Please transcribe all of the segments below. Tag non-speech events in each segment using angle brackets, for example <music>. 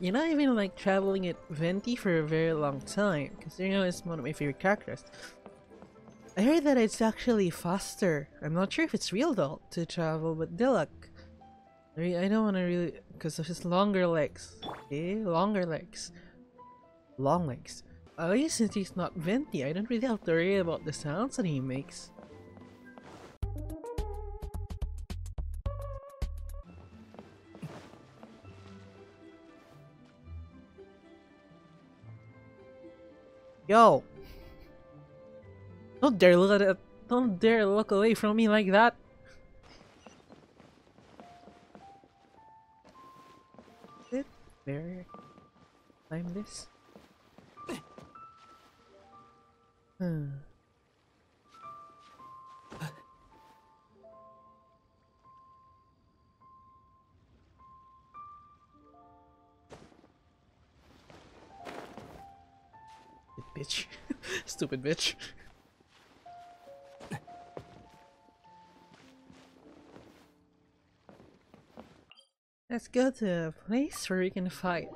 you're not even like traveling at Venti for a very long time, because you know it's one of my favorite characters. I heard that it's actually faster. I'm not sure if it's real though to travel with Diluc. I don't want to really, because of his longer legs. Okay, longer legs, long legs. At least since he's not Venti, I don't really have to worry about the sounds that he makes. Yo! Don't dare look at it. Don't dare look away from me like that. Sit there. Climb this. Hmm. Bitch. <laughs> Stupid bitch. Let's go to a place where we can fight.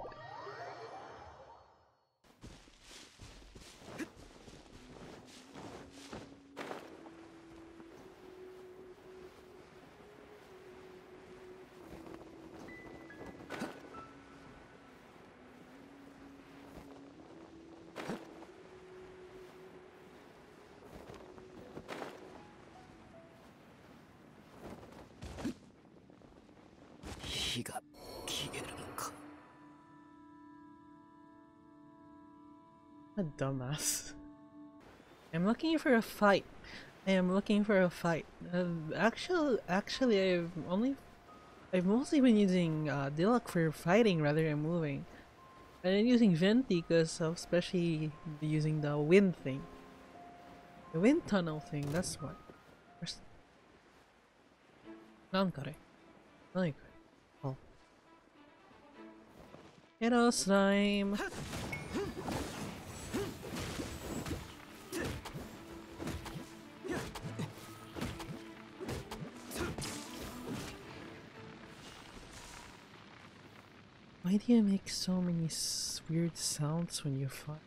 A dumbass. I'm looking for a fight. I am looking for a fight. Uh, actually, actually, I've only, I've mostly been using uh, Diluc for fighting rather than moving. I'm using Venti because of especially using the wind thing. The wind tunnel thing, that's what. Where's... なんかね何こ Hello, slime! Why do you make so many weird sounds when you fight?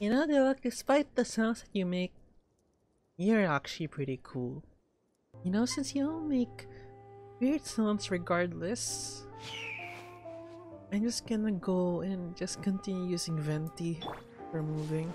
You know, despite the sounds that you make, you're actually pretty cool. You know, since you don't make weird sounds regardless, I'm just gonna go and just continue using Venti for moving.